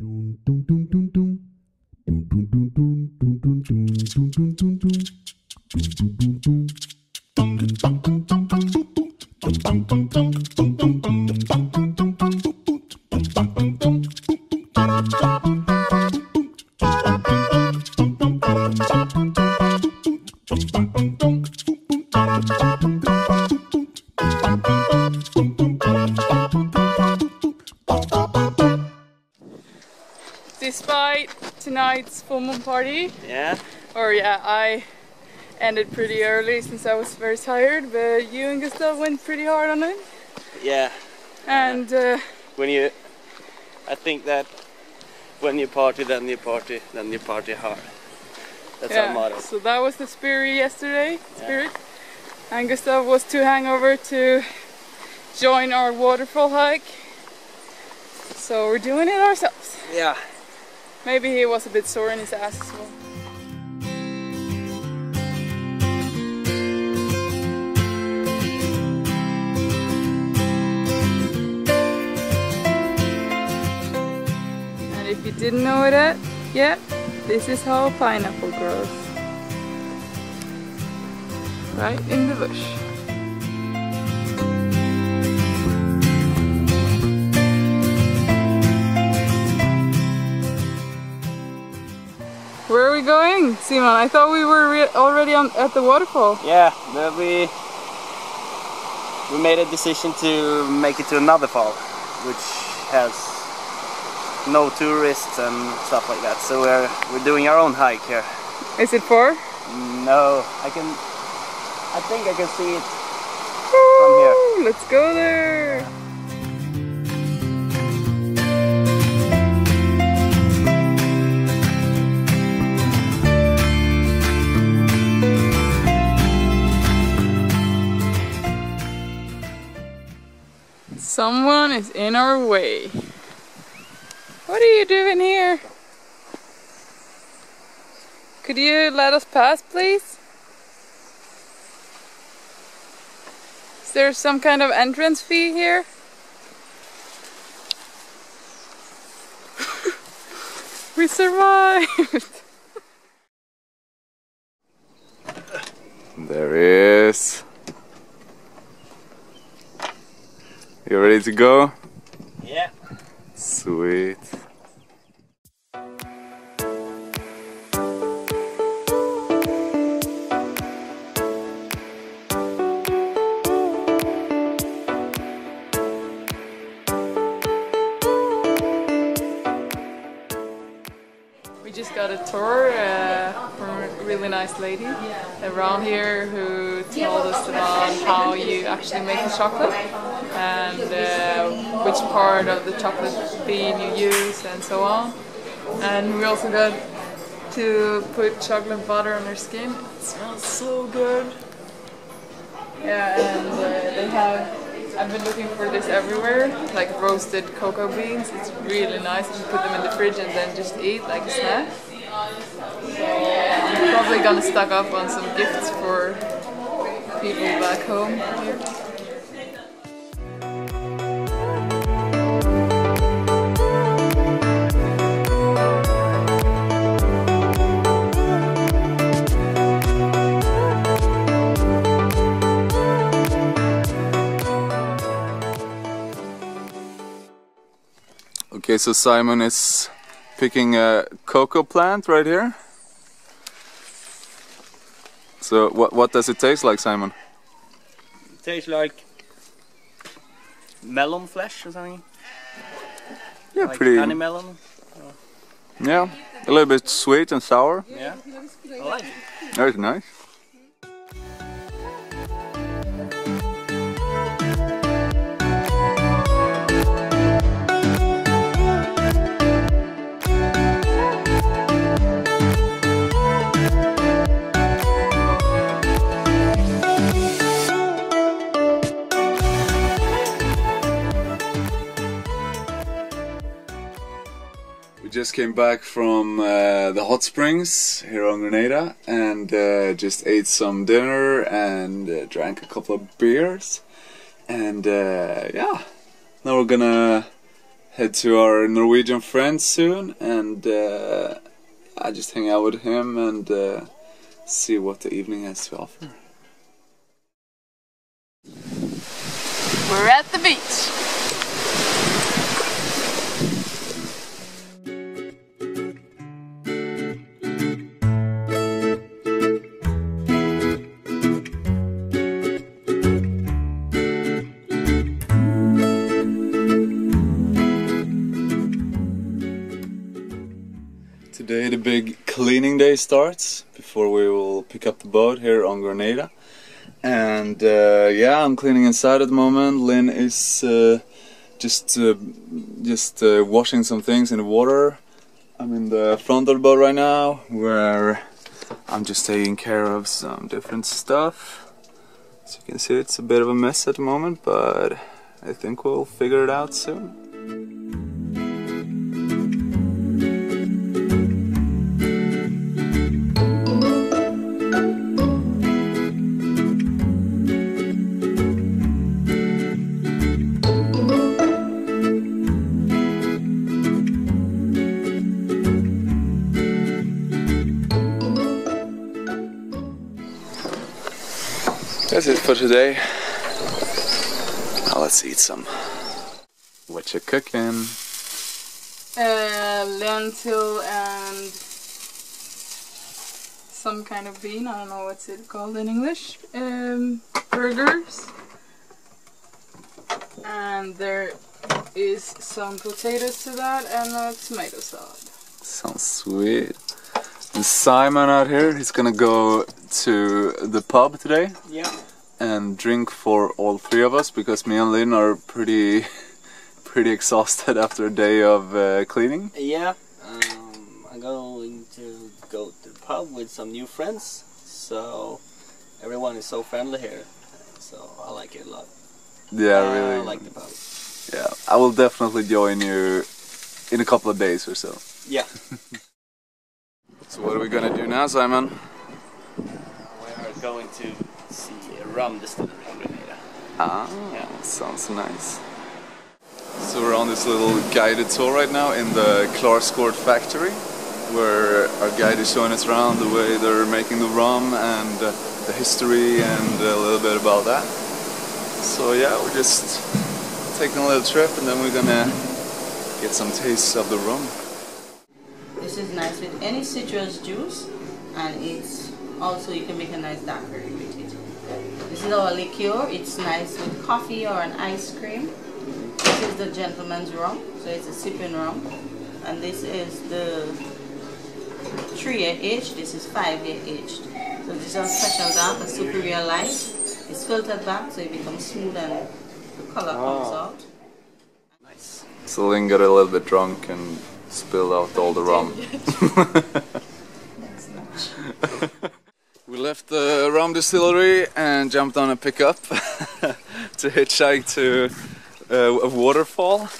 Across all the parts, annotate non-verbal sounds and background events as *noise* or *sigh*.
Despite party, Yeah. or yeah, I ended pretty early since I was very tired, but you and Gustav went pretty hard on it. Yeah. And uh, When you, I think that when you party, then you party, then you party hard. That's our motto. so that was the spirit yesterday. Spirit. And Gustav was too hangover to join our waterfall hike. So we're doing it ourselves. Yeah. Maybe he was a bit sore in his ass as well. And if you didn't know it yet, this is how pineapple grows. Right in the bush. Going, Simon? I thought we were re- already on at the waterfall. Yeah. But we we made a decision to make it to another fall, which has no tourists and stuff like that. So we're we're doing our own hike here. Is it far? No, I can. I think I can see it from here. Let's go there. Someone is in our way. What are you doing here? Could you let us pass, please? Is there some kind of entrance fee here? *laughs* we survived! There he is. You ready to go? Yeah. Sweet. We just got a tour uh, from a really nice lady around here who told us about how you actually make the chocolate and uh, which part of the chocolate bean you use and so on. And we also got to put chocolate butter on our skin. It smells so good. Yeah, and uh, they have. I've been looking for this everywhere, like roasted cocoa beans. It's really nice. You put them in the fridge and then just eat like a snack. I'm probably gonna stock up on some gifts for people back home here. Okay, so Simon is picking a cocoa plant right here. So what what does it taste like, Simon? tastes like melon flesh or something. Yeah, like pretty. honey melon. Yeah, a little bit sweet and sour. Yeah. I like it. That's nice. Came back from uh, the hot springs here on Grenada and uh, just ate some dinner and uh, drank a couple of beers. And uh, yeah, now we're gonna head to our Norwegian friend soon, and uh, I just hang out with him and uh, see what the evening has to offer. We're at the beach. Today the big cleaning day starts before we will pick up the boat here on Grenada. And uh, yeah, I'm cleaning inside at the moment. Linn is uh, just uh, just uh, washing some things in the water. I'm in the front of the boat right now where I'm just taking care of some different stuff. As you can see, it's a bit of a mess at the moment, but I think we'll figure it out soon. For today. Now let's eat some. What you cooking? Uh, lentil and some kind of bean. I don't know what's it called in English. Um, burgers. And there is some potatoes to that and a tomato salad. Sounds sweet. And Simon out here, he's gonna go to the pub today Yeah. And drink for all three of us because me and Linn are pretty *laughs* pretty exhausted *laughs* after a day of uh, cleaning. Yeah. Um, I'm going to go to the pub with some new friends. So everyone is so friendly here. So I like it a lot. Yeah, I really. like the pub. Yeah, I will definitely join you in a couple of days or so. Yeah. *laughs* So what are we gonna do now, Simon? We are going to see a rum distillery in Grenada. Ah, Yeah. sounds nice. So we're on this little guided tour right now in the Clarke's Court factory, where our guide is showing us around the way they're making the rum and uh, the history and a little bit about that. So yeah, we're just taking a little trip and then we're gonna get some tastes of the rum. This is nice with any citrus juice and it's also you can make a nice daiquiri with it. This is our liqueur. It's nice with coffee or an ice cream. This is the gentleman's rum, so it's a sipping rum. And this is the 3 year aged, this is 5 year aged. So this is our special dark, a superior light. It's filtered back so it becomes smooth and the color ah. comes out. Nice. So Linn got a little bit drunk and spilled out all the rum. *laughs* left the rum distillery and jumped on a pickup *laughs* to hitchhike to uh, a waterfall.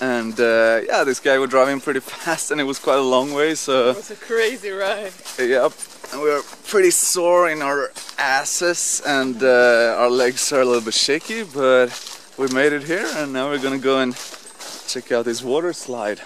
And uh, yeah, this guy was driving pretty *laughs* fast and it was quite a long way, so It was a crazy ride. Yep, and we were pretty sore in our asses and uh, our legs are a little bit shaky, but we made it here and now we're gonna go and check out this water slide.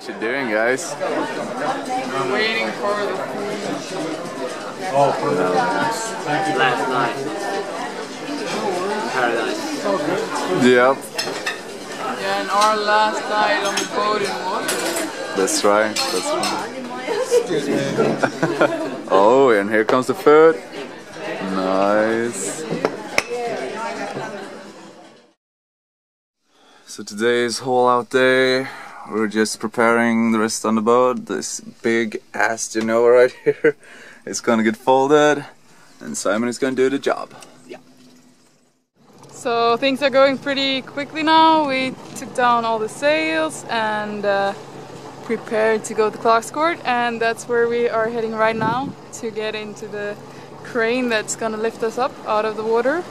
What you doing, guys? We're waiting for the Last night. Paradise. Yep, yeah, and our last night on the boat in water. that's right. That's right. *laughs* oh, and here comes the food. Nice. So today is haul out day. We're just preparing the rest on the boat. This big ass Genoa right *laughs* here is gonna get folded, and Simon is gonna do the job. Yeah. So things are going pretty quickly now. We took down all the sails and uh, prepared to go to Clarke's Court and that's where we are heading right now to get into the crane that's gonna lift us up out of the water.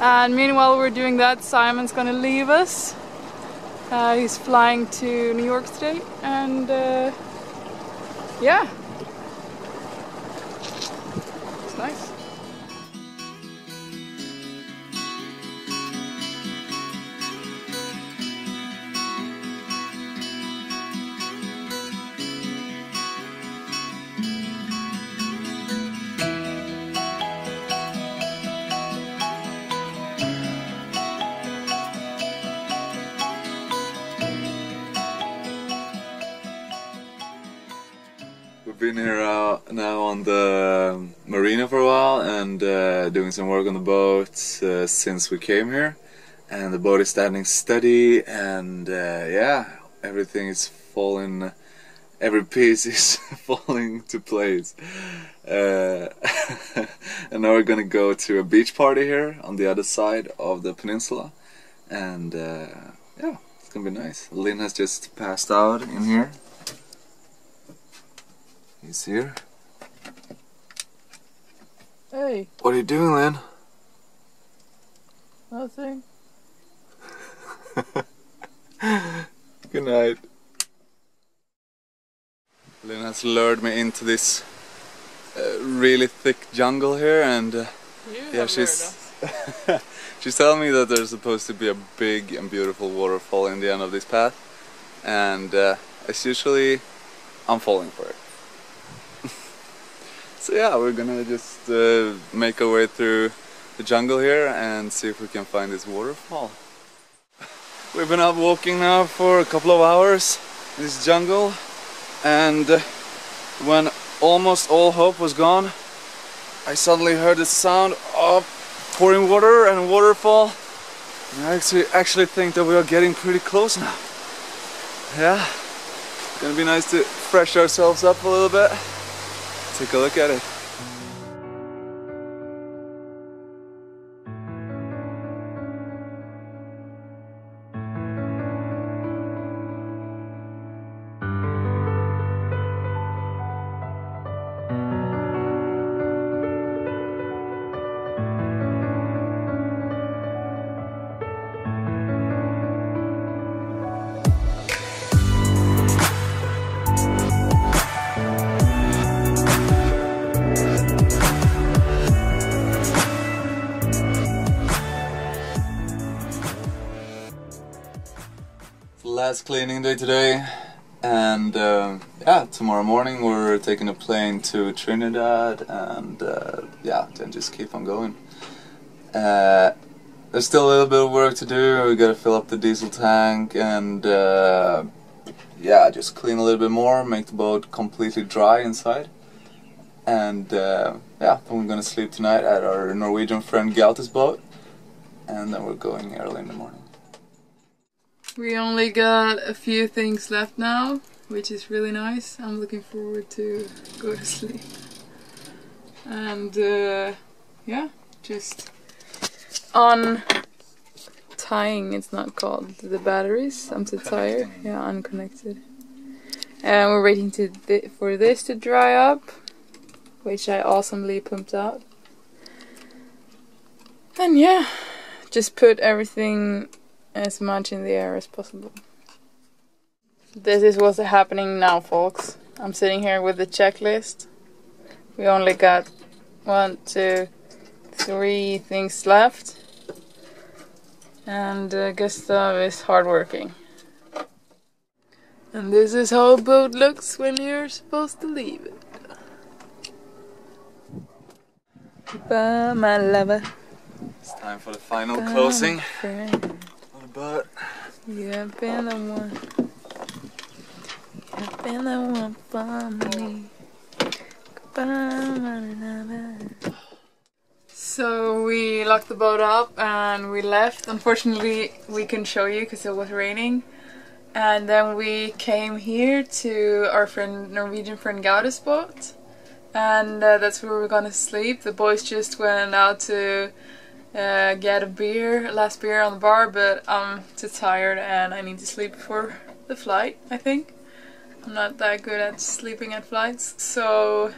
And meanwhile we're doing that, Simon's gonna leave us. Uh, he's flying to New York today and uh, yeah. It's nice. Now on the marina for a while and uh, doing some work on the boat uh, since we came here. And the boat is standing steady, and uh, yeah, everything is falling. Every piece *laughs* is falling to place. Uh, *laughs* and now we're gonna go to a beach party here on the other side of the peninsula, and uh, yeah, it's gonna be nice. Linn has just passed out in here. He's here. Hey, What are you doing, Linn? nothing. *laughs* Good night. Linn has lured me into this uh, really thick jungle here, and uh, yeah, she's *laughs* she's telling me that there's supposed to be a big and beautiful waterfall in the end of this path, and uh, as usually, I'm falling for it. So yeah, we're gonna just uh, make our way through the jungle here and see if we can find this waterfall. *laughs* We've been out walking now for a couple of hours in this jungle and when almost all hope was gone I suddenly heard the sound of pouring water and waterfall and I actually, actually think that we are getting pretty close now. Yeah, gonna be nice to fresh ourselves up a little bit. Take a look at it. Last cleaning day today. And uh, yeah tomorrow morning we're taking a plane to Trinidad and uh, yeah then just keep on going. Uh, there's still a little bit of work to do. We gotta fill up the diesel tank and uh, yeah just clean a little bit more make the boat completely dry inside. And uh, yeah then we're gonna sleep tonight at our Norwegian friend Gaute's boat. And then we're going early in the morning We only got a few things left now, which is really nice. I'm looking forward to go to sleep. And uh, yeah, just on tying it's not called the batteries. I'm too tired. Yeah, unconnected. And we're waiting to th for this to dry up, which I awesomely pumped out. And yeah, just put everything as much in the air as possible. This is what's happening now, folks. I'm sitting here with the checklist. We only got one, two, three things left. And uh, Gustav is hardworking. And this is how a boat looks when you're supposed to leave it. Goodbye, my lover. It's time for the final Goodbye, closing friend. On the boat. You have been the one. You have been the one for me. Goodbye. So we locked the boat up and we left. Unfortunately, we couldn't show you because it was raining. And then we came here to our friend Norwegian friend Gaute's boat and uh, that's where we're gonna sleep. The boys just went out to uh, get a beer, last beer on the bar, but I'm too tired and I need to sleep before the flight, I think. I'm not that good at sleeping at flights, so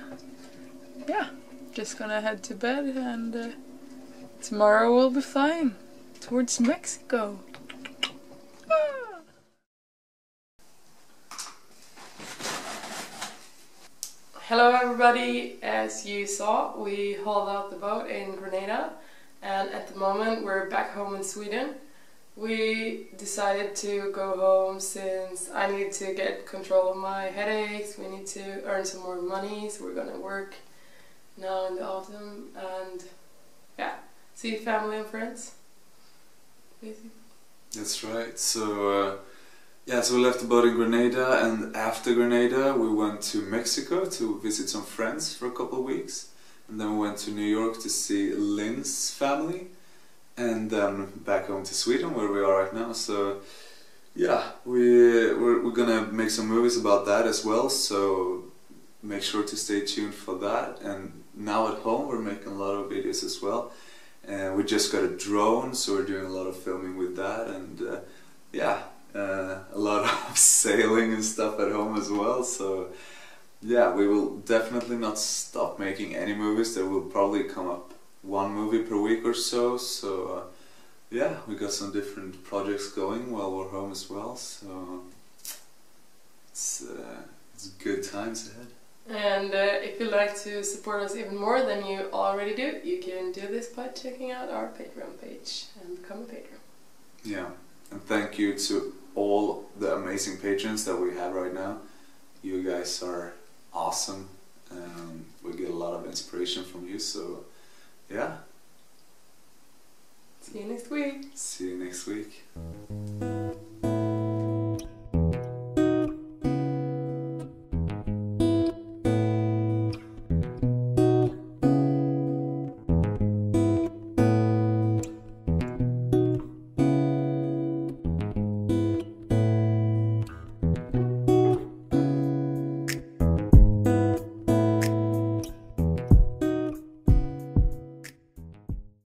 yeah, just gonna head to bed and uh, tomorrow we'll be flying towards Mexico. Ah. Hello everybody, as you saw we hauled out the boat in Grenada and at the moment we're back home in Sweden. We decided to go home since I need to get control of my headaches, we need to earn some more money so we're gonna work now in the autumn and yeah, see family and friends. Basically. That's right. So, uh, yeah, so we left the boat in Grenada, and after Grenada, we went to Mexico to visit some friends for a couple of weeks. And then we went to New York to see Linn's family, and then back home to Sweden, where we are right now. So, yeah, we, we're, we're gonna make some movies about that as well, so make sure to stay tuned for that. And now at home, we're making a lot of videos as well. And we just got a drone, so we're doing a lot of filming with that, and uh, yeah, uh, a lot *laughs* of sailing and stuff at home as well. So yeah, we will definitely not stop making any movies. There will probably come up one movie per week or so. So uh, yeah, we got some different projects going while we're home as well. So it's uh, it's good times ahead. And uh, if you'd like to support us even more than you already do, you can do this by checking out our Patreon page and become a patron. Yeah, and thank you to all the amazing patrons that we have right now. You guys are awesome. Um, we get a lot of inspiration from you, so yeah. See you next week. See you next week.